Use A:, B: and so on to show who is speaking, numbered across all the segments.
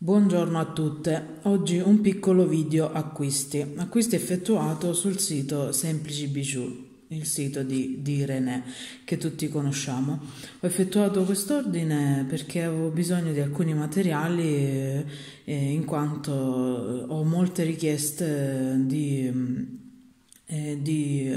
A: Buongiorno a tutte, oggi un piccolo video acquisti, acquisti effettuato sul sito Semplici Bijou, il sito di, di René che tutti conosciamo. Ho effettuato quest'ordine perché avevo bisogno di alcuni materiali eh, in quanto ho molte richieste di, eh, di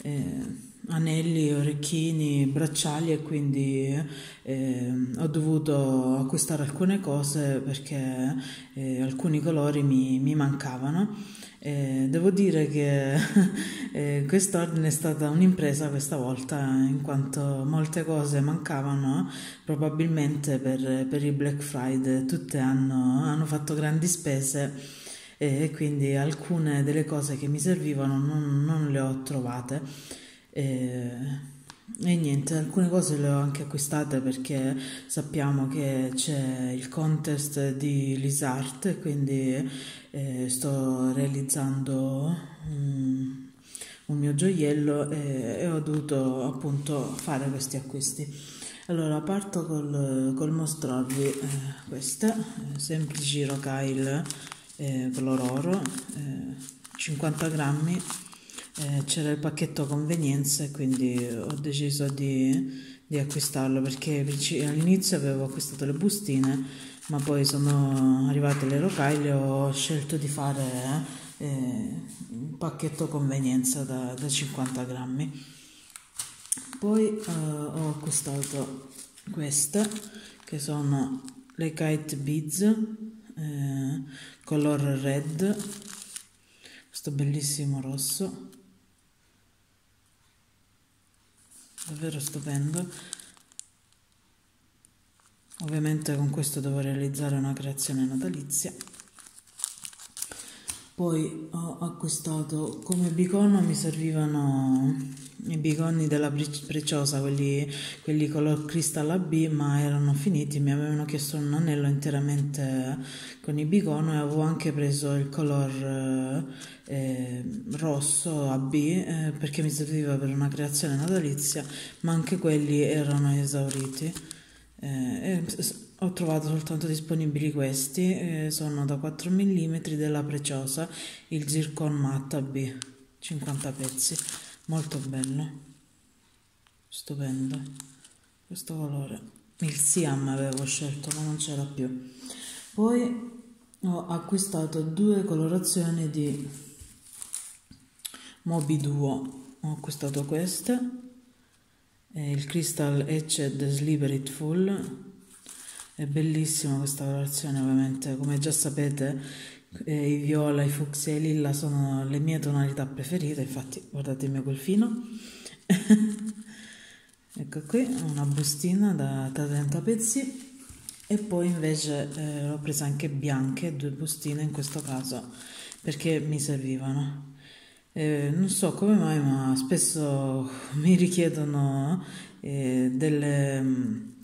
A: eh, anelli, orecchini, bracciali e quindi eh, ho dovuto acquistare alcune cose perché eh, alcuni colori mi, mi mancavano. Eh, devo dire che eh, quest'ordine è stata un'impresa questa volta in quanto molte cose mancavano probabilmente per, per il Black Friday, tutte hanno, hanno fatto grandi spese e quindi alcune delle cose che mi servivano non, non le ho trovate. E, e, niente, alcune cose le ho anche acquistate perché sappiamo che c'è il contest di Lisart, quindi eh, sto realizzando un, un mio gioiello e, e, ho dovuto appunto fare questi acquisti. Allora parto col, col mostrarvi eh, queste, semplici rocaille eh, color oro, 50 eh, grammi eh, c'era il pacchetto convenienze quindi ho deciso di, di acquistarlo perché all'inizio avevo acquistato le bustine ma poi sono arrivate le rocaille e ho scelto di fare eh, un pacchetto convenienza da, da 50 grammi. Poi eh, ho acquistato queste che sono le kite beads eh, color red questo bellissimo rosso davvero stupendo ovviamente con questo devo realizzare una creazione natalizia. Poi ho acquistato come bicono mi servivano i biconni della Preciosa quelli, quelli color cristallo AB ma erano finiti. Mi avevano chiesto un anello interamente con i bicono e avevo anche preso il color eh, rosso AB eh, perché mi serviva per una creazione natalizia ma anche quelli erano esauriti. Eh, ho trovato soltanto disponibili questi, eh, sono da 4 mm della Preciosa, il Zircon Matte B, 50 pezzi, molto bello, stupendo, questo colore, il Siam avevo scelto ma non c'era più. Poi ho acquistato due colorazioni di Mobi Duo, ho acquistato queste, il Crystal Etched Sliver It Full. È bellissima questa colorazione, ovviamente, come già sapete, eh, i viola, i fucsia e i lilla sono le mie tonalità preferite, infatti guardate il mio golfino. ecco qui, una bustina da, da 30 pezzi e poi invece eh, l'ho presa anche bianche, due bustine in questo caso, perché mi servivano. Eh, non so come mai, ma spesso mi richiedono eh, delle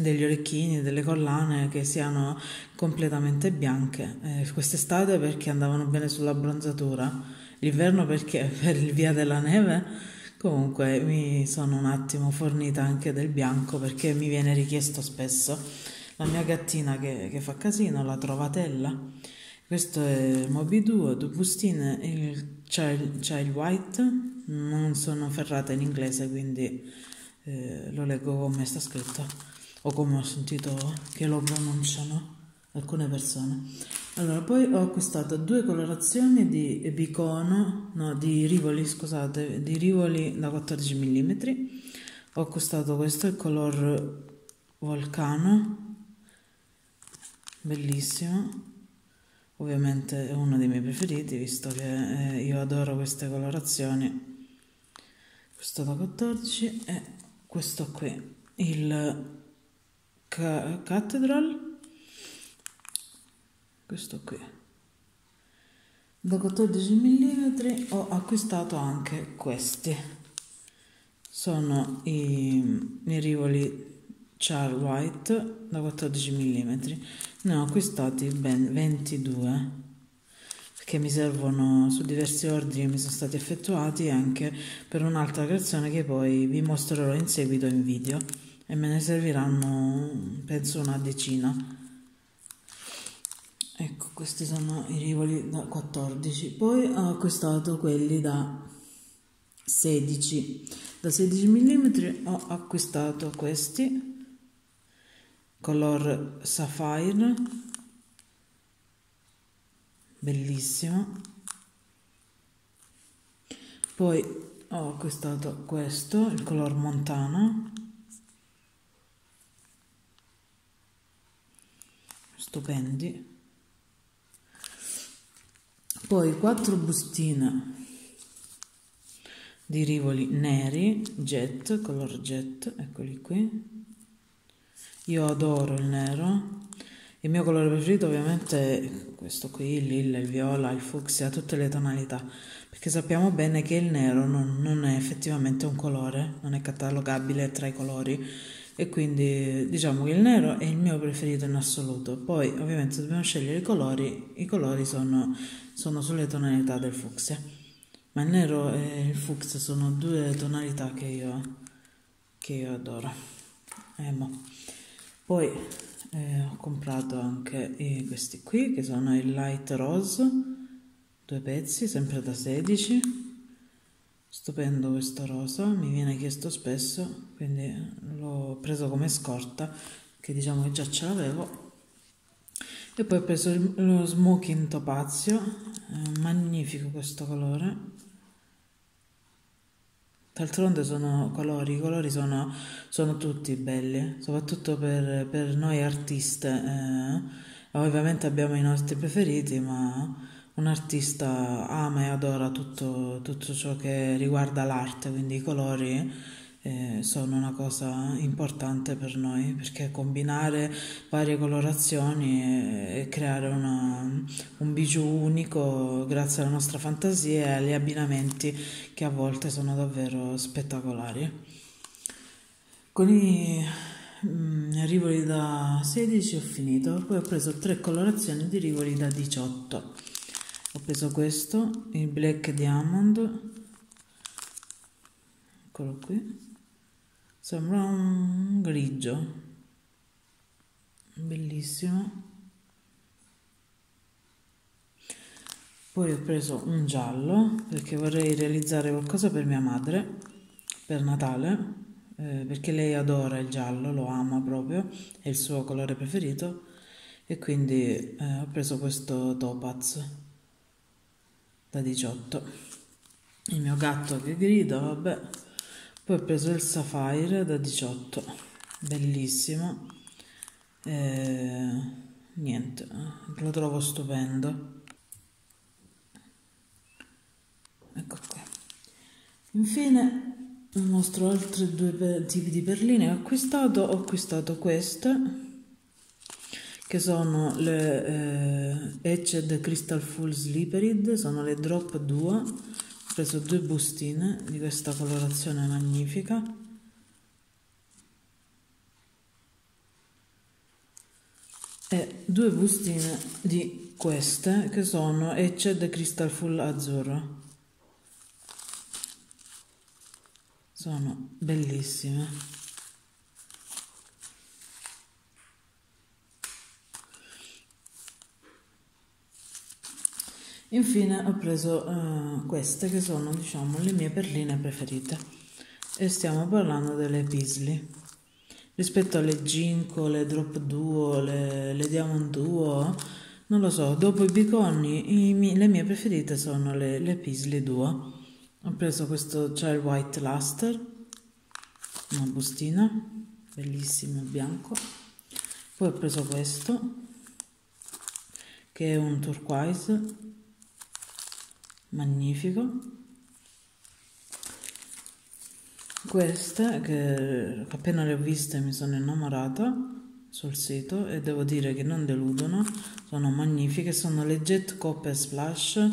A: degli orecchini, delle collane che siano completamente bianche. Eh, quest'estate perché andavano bene sulla bronzatura, l'inverno perché per il via della neve. Comunque mi sono un attimo fornita anche del bianco perché mi viene richiesto spesso. La mia gattina che, che fa casino, la trovatella. Questo è Moby 2, due bustine, il Child, Child White, non sono ferrata in inglese quindi eh, lo leggo come sta scritto o come ho sentito che lo pronunciano alcune persone. Allora, poi ho acquistato due colorazioni di bicono, no, di rivoli, scusate, di rivoli da 14 mm. Ho acquistato questo, il color vulcano, bellissimo. Ovviamente è uno dei miei preferiti, visto che eh, io adoro queste colorazioni. Questo da 14 e questo qui, il Cathedral questo qui. Da 14 mm ho acquistato anche questi. Sono i, i rivoli Char White da 14 mm ne ho acquistati ben 22 che mi servono su diversi ordini mi sono stati effettuati anche per un'altra creazione che poi vi mostrerò in seguito in video e me ne serviranno penso una decina. Ecco questi sono i rivoli da 14 poi ho acquistato quelli da 16 da 16 mm ho acquistato questi color sapphire. Bellissimo. Poi ho acquistato questo il color montana stupendi poi quattro bustine di rivoli neri jet color jet eccoli qui. Io adoro il nero. Il mio colore preferito ovviamente è questo qui il lilla il viola il fucsia tutte le tonalità. Perché sappiamo bene che il nero non, non è effettivamente un colore non è catalogabile tra i colori e quindi diciamo che il nero è il mio preferito in assoluto. Poi ovviamente dobbiamo scegliere i colori, i colori sono, sono sulle tonalità del fucsia, ma il nero e il fucsia sono due tonalità che io, che io adoro. Eh, Poi eh, ho comprato anche i, questi qui che sono il light rose, due pezzi, sempre da 16 Stupendo questo rosa, mi viene chiesto spesso, quindi l'ho preso come scorta, che diciamo che già ce l'avevo. E poi ho preso lo smoking topazio, è magnifico questo colore. D'altronde sono colori, i colori sono, sono tutti belli, soprattutto per, per noi artiste. Eh. Ovviamente abbiamo i nostri preferiti, ma un artista ama e adora tutto, tutto ciò che riguarda l'arte, quindi i colori eh, sono una cosa importante per noi perché combinare varie colorazioni e, e creare una, un bijou unico grazie alla nostra fantasia e agli abbinamenti che a volte sono davvero spettacolari. Con i mm, rivoli da 16 ho finito, poi ho preso tre colorazioni di rivoli da 18 ho preso questo il black diamond. Eccolo qui. Sembra un grigio. Bellissimo. Poi ho preso un giallo perché vorrei realizzare qualcosa per mia madre per Natale eh, perché lei adora il giallo lo ama proprio è il suo colore preferito. E quindi eh, ho preso questo topaz da 18 il mio gatto che grida vabbè. Poi ho preso il sapphire da 18 bellissimo. E, niente lo trovo stupendo. Ecco qui infine mostro altri due tipi di perline. Ho acquistato ho acquistato queste che sono le eh, Etched Crystal Full Slippered, sono le Drop 2, ho preso due bustine di questa colorazione magnifica. E due bustine di queste che sono Etched Crystal Full Azzurro. Sono bellissime. Infine ho preso uh, queste che sono diciamo le mie perline preferite e stiamo parlando delle Pisley. Rispetto alle Ginko, le Drop Duo, le, le Diamond Duo, non lo so, dopo i biconni i, le mie preferite sono le, le Pisley Duo. Ho preso questo Child White Luster, una bustina, bellissimo bianco. Poi ho preso questo, che è un turquoise magnifico. Queste che appena le ho viste mi sono innamorata sul sito e devo dire che non deludono sono magnifiche sono le Jet Coppe Splash.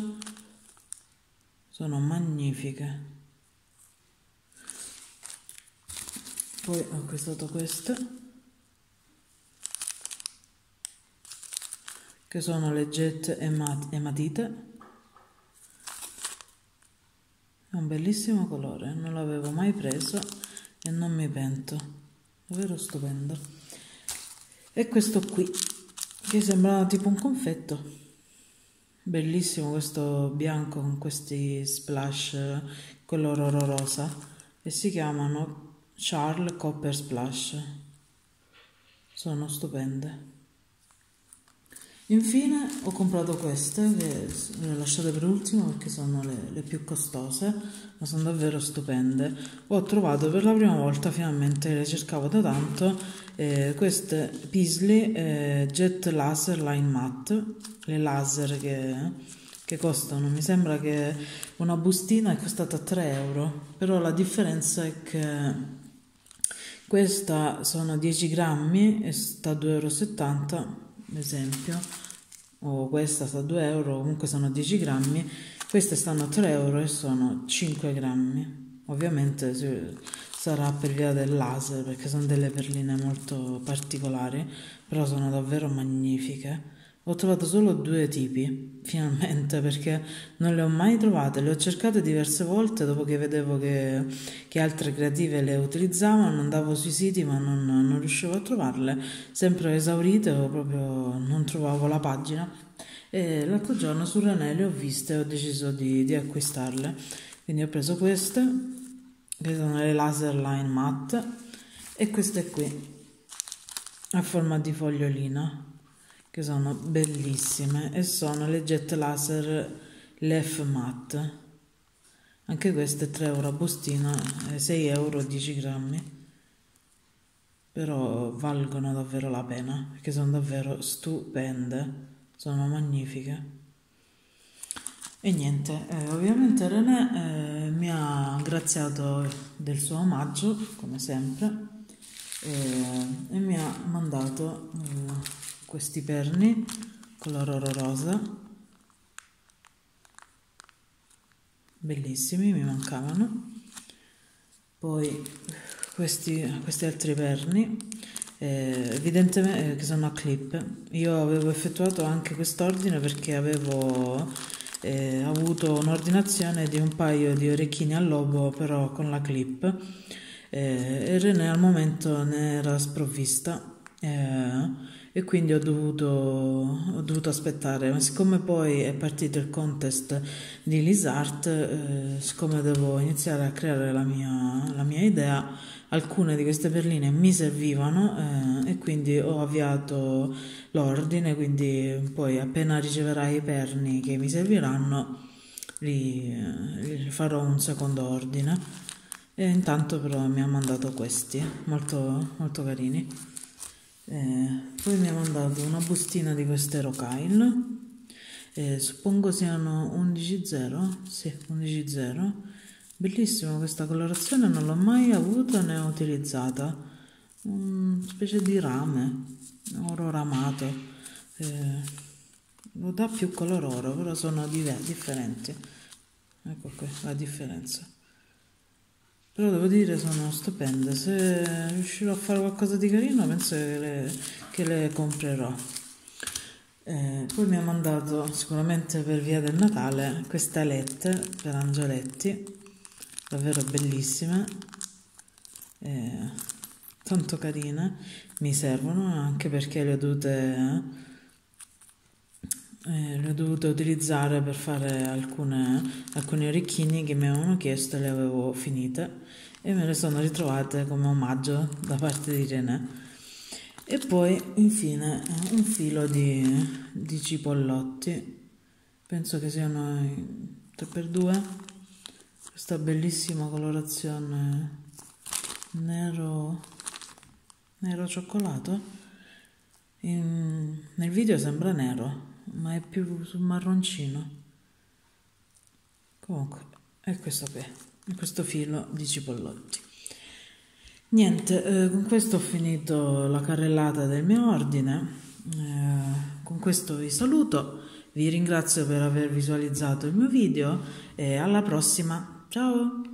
A: Sono magnifiche. Poi ho acquistato queste che sono le Jet Ematite è un bellissimo colore non l'avevo mai preso e non mi pento davvero stupendo e questo qui che sembra tipo un confetto. Bellissimo questo bianco con questi splash color oro rosa e si chiamano Charles Copper Splash. Sono stupende. Infine ho comprato queste che le lasciate per ultimo perché sono le, le, più costose, ma sono davvero stupende. Ho trovato per la prima volta finalmente, le cercavo da tanto, eh, queste Pisley eh, Jet Laser Line Matte, le laser che, che costano, mi sembra che una bustina è costata 3 euro, però la differenza è che questa sono 10 grammi e sta a 2,70 euro esempio o questa sta a 2 euro comunque sono 10 grammi queste stanno a 3 euro e sono 5 grammi. Ovviamente sarà per via del laser perché sono delle perline molto particolari però sono davvero magnifiche ho trovato solo due tipi, finalmente, perché non le ho mai trovate, le ho cercate diverse volte dopo che vedevo che, che altre creative le utilizzavano, andavo sui siti ma non, non riuscivo a trovarle, sempre esaurite o proprio non trovavo la pagina. E l'altro giorno su René le ho viste e ho deciso di, di acquistarle, quindi ho preso queste, che sono le Laser Line Matte, e queste qui, a forma di fogliolina che sono bellissime e sono le jet laser LEF matte. Anche queste 3 euro a bustina 6 euro 10 grammi. Però valgono davvero la pena perché sono davvero stupende sono magnifiche. E niente, eh, ovviamente René eh, mi ha graziato del suo omaggio, come sempre, eh, e mi ha mandato eh, questi perni color oro rosa. Bellissimi mi mancavano. Poi questi, questi altri perni eh, evidentemente eh, che sono a clip. Io avevo effettuato anche quest'ordine perché avevo eh, avuto un'ordinazione di un paio di orecchini al lobo però con la clip. Eh, e René al momento ne era sprovvista. Eh, e quindi ho dovuto, ho dovuto, aspettare, ma siccome poi è partito il contest di Lizart, eh, siccome devo iniziare a creare la mia, la mia idea, alcune di queste perline mi servivano eh, e quindi ho avviato l'ordine, quindi poi appena riceverai i perni che mi serviranno li, li farò un secondo ordine. E intanto però mi ha mandato questi molto, molto carini eh, poi mi ha mandato una bustina di queste Rocaille, eh, suppongo siano 11.0, sì, 11.0. Bellissima questa colorazione, non l'ho mai avuta né utilizzata. Una specie di rame, oro ramato. Eh, lo dà più color oro, però sono differenti. Ecco qui la differenza però devo dire sono stupende se riuscirò a fare qualcosa di carino penso che le, che le comprerò. Eh, poi mi ha mandato sicuramente per via del Natale queste alette per angioletti davvero bellissime. Eh, tanto carine. Mi servono anche perché le ho dovute eh, le ho dovute utilizzare per fare alcune, alcuni orecchini che mi avevano chiesto e le avevo finite e me le sono ritrovate come omaggio da parte di René. E poi infine un filo di, di cipollotti, penso che siano 3x2, questa bellissima colorazione nero, nero cioccolato. In, nel video sembra nero, ma è più sul marroncino. Comunque, è questo qui, è questo filo di cipollotti. Niente, eh, con questo ho finito la carrellata del mio ordine. Eh, con questo vi saluto, vi ringrazio per aver visualizzato il mio video e alla prossima. Ciao!